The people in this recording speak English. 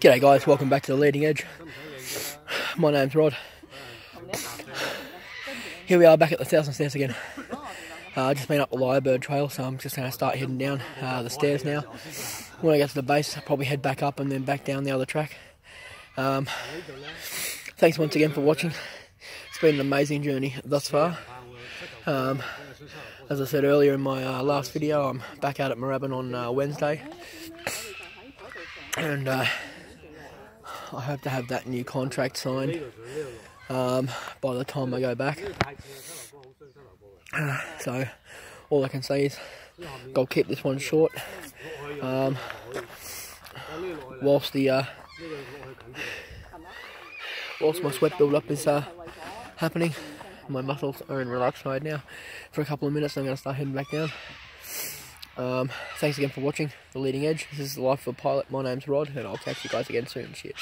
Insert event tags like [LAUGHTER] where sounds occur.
G'day guys, welcome back to the Leading Edge. My name's Rod. Here we are back at the Thousand Stairs again. Uh, I just been up the Lyrebird Trail, so I'm just going to start heading down uh, the stairs now. When I get to the base, I'll probably head back up and then back down the other track. Um, thanks once again for watching. It's been an amazing journey thus far. Um, as I said earlier in my uh, last video, I'm back out at Moorabbin on uh, Wednesday. And uh, I hope to have that new contract signed um, by the time I go back. [SIGHS] so all I can say is I'll keep this one short. Um, whilst the uh, whilst my sweat build up is uh, happening, my muscles are in relaxed mode now. For a couple of minutes, I'm going to start heading back down. Um, thanks again for watching The Leading Edge. This is the life of a pilot. My name's Rod, and I'll catch you guys again soon. Cheers.